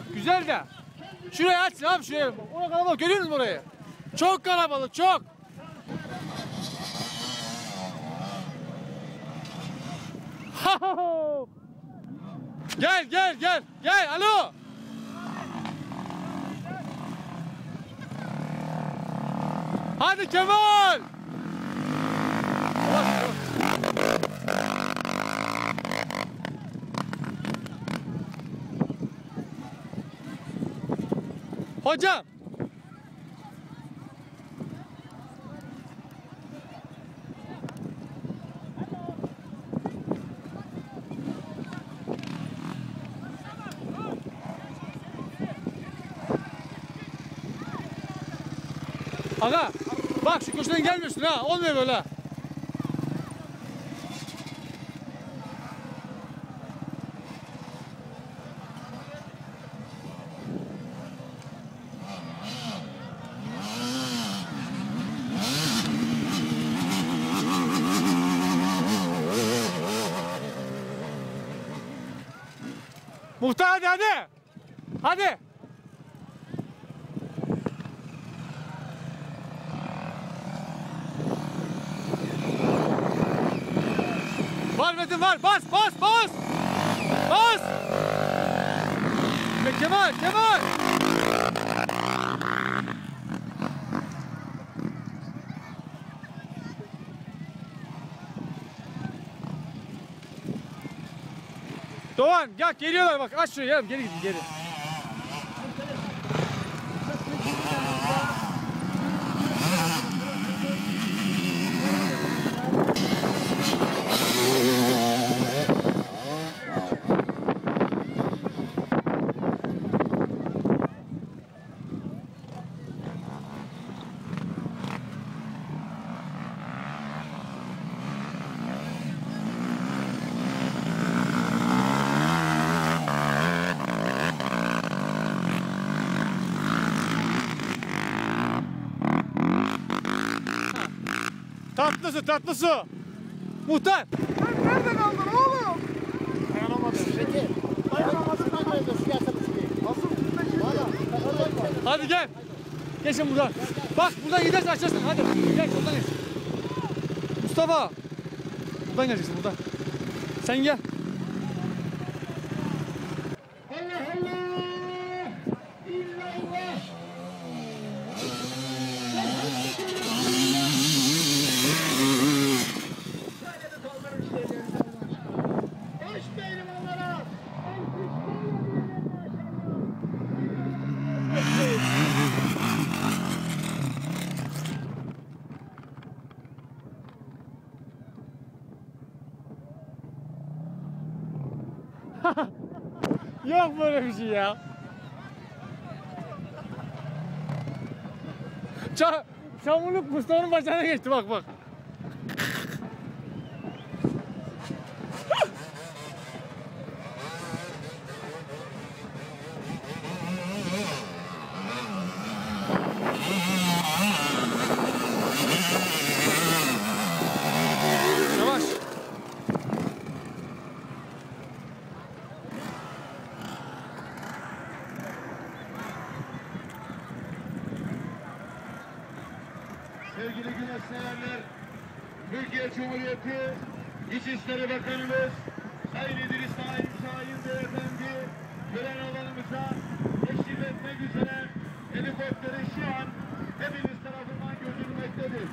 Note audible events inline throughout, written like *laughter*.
Bak güzel de. Şurayı açsın abi şuraya. Oraya kalabalık görüyor musun orayı? Çok kalabalık çok. *laughs* gel gel gel gel alo. Hadi Kemal. Yavaş, yavaş. Hocam. Aga bak şu köşeden gelmiyorsun ha olmuyor böyle. Muhtar hadi hadi. Hadi. Var Metin var. Bas bas bas. Bas. Ve Kemal Kemal. Doğan gel geliyorlar bak aç şurayı gel geri gidin geri. Tatlı su tatlı su. Muhtar. Nerede kaldın oğlum? Dayanamadım. Peki. Dayanamazsın da böyle su yasa bir şey. Asıl üstündeki Valla. takılır mı? Hadi gel. Geçin buradan. Bak buradan gidersen açarsın. Hadi gel buradan geç. Mustafa. Buradan geleceksin buradan. Sen gel. Ya. Ça çamurluk Mustafa'nın bacağına geçti bak bak. Severler, Türkiye Cumhuriyeti İçişleri Bakanımız Sayın İdris Naim Şahin Beyefendi gören alanımıza teşrif etmek üzere helikopteri şu an hepiniz tarafından götürülmektedir.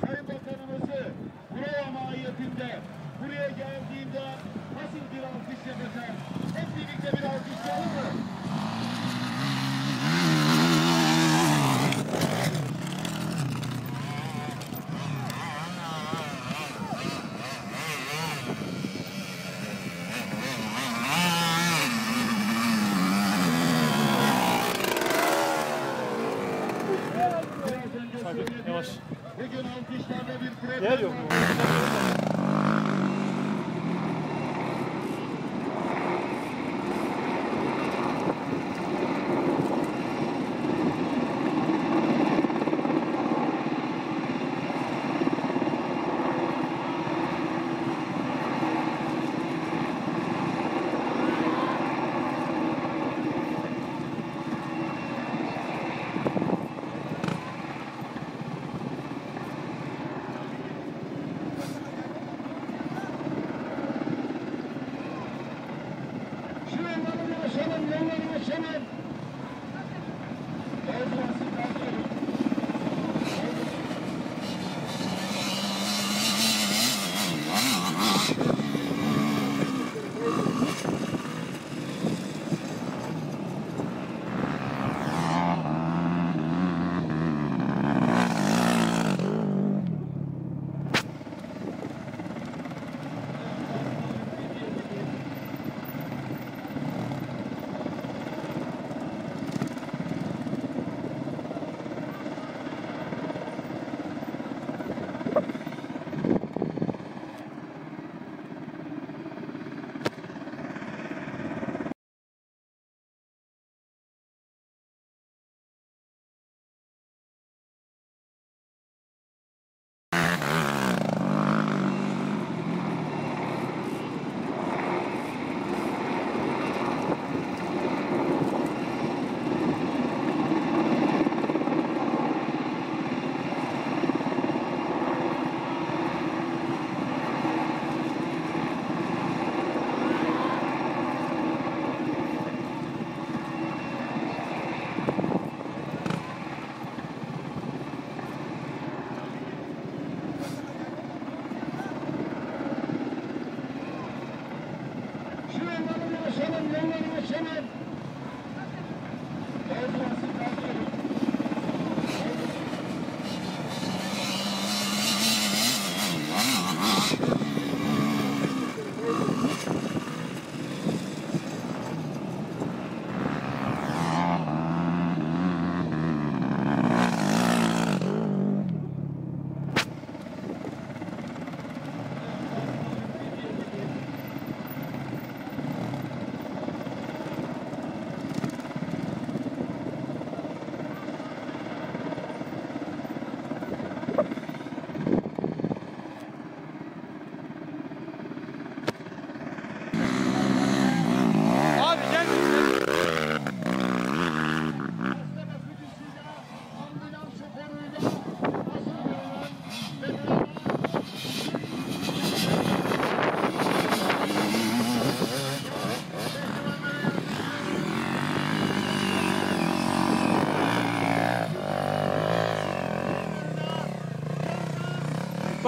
Sayın Bakanımızı buraya mahiyetinde buraya geldiğinde nasıl bir alkış yapacak? Hep birlikte bir alkışlayalım mı? Yer yok.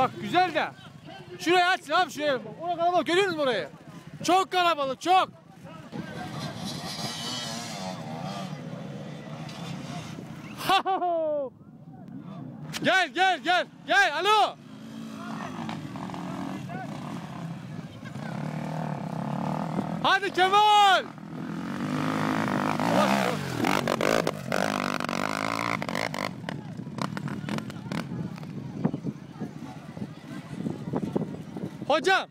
Bak güzel de. Şurayı açsın abi şuraya. Oraya kalabalık görüyor musun orayı? Çok kalabalık çok. *laughs* gel gel gel gel alo. Hadi Kemal. Hocam.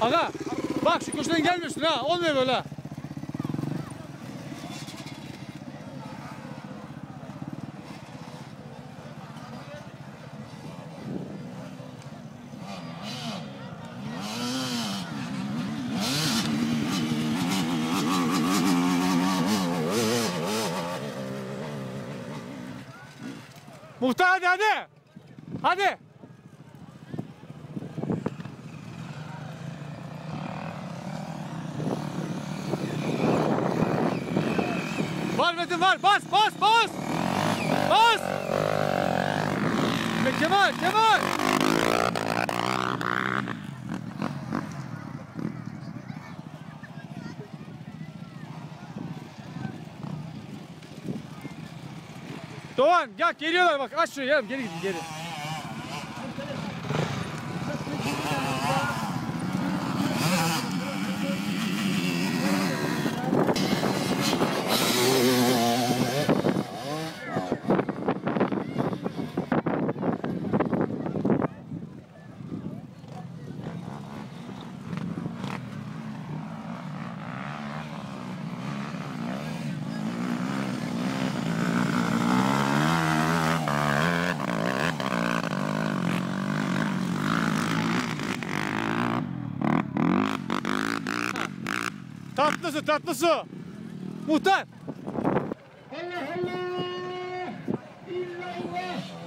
Aga bak şu köşeden gelmiyorsun ha olmuyor böyle. Muhtar hadi hadi. Hadi. Var Metin var. Bas bas bas. Bas. Ve Kemal Kemal. Doğan gel geliyorlar bak aç şurayı gel geri gidin geri. Tatlı su tatlı su. Muhtar. Allah Allah! İllallah!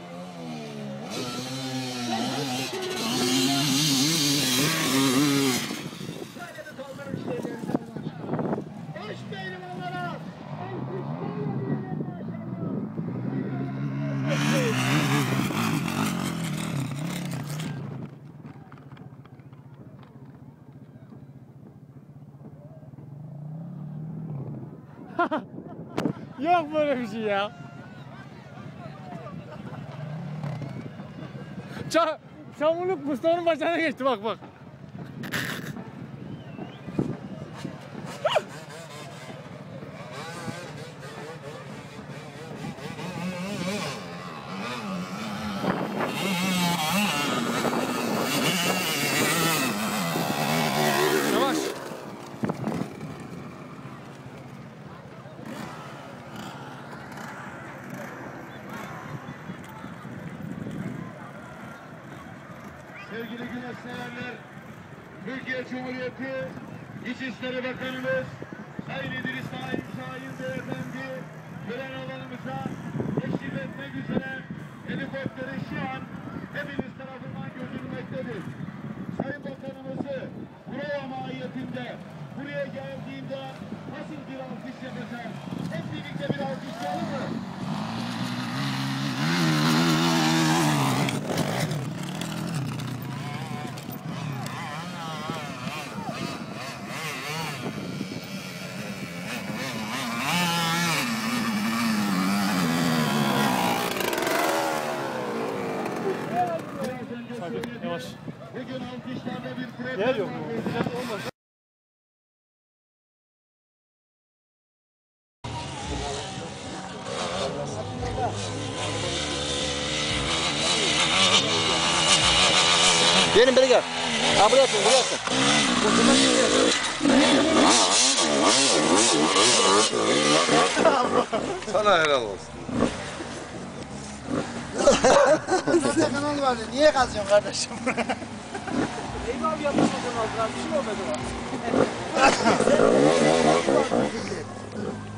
*laughs* Yok böyle bir şey ya. Ça çamurluk Mustafa'nın bacağına geçti bak bak. sevgili güneş severler, Türkiye Cumhuriyeti İçişleri Bakanımız Sayın İdris Naim Şahin Beyefendi gören alanımıza eşlik etmek üzere helikopteri şu an hepiniz tarafından gözükmektedir. Sayın Bakanımızı buraya mahiyetinde buraya geldiğinde nasıl bir alkış yapacak? Hep birlikte bir alkışlayalım mı? Biraz önce Yavaş. Bugün alkışlarda bir problem Yer yok. var. Gelin beri gel. Ha buraya atın, buraya atın. Sana helal olsun. *laughs* Zaten kanal vardı. Niye kazıyorsun kardeşim?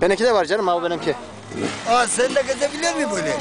Benimki de var canım abi benimki. Aa sen de gezebiliyor musun böyle?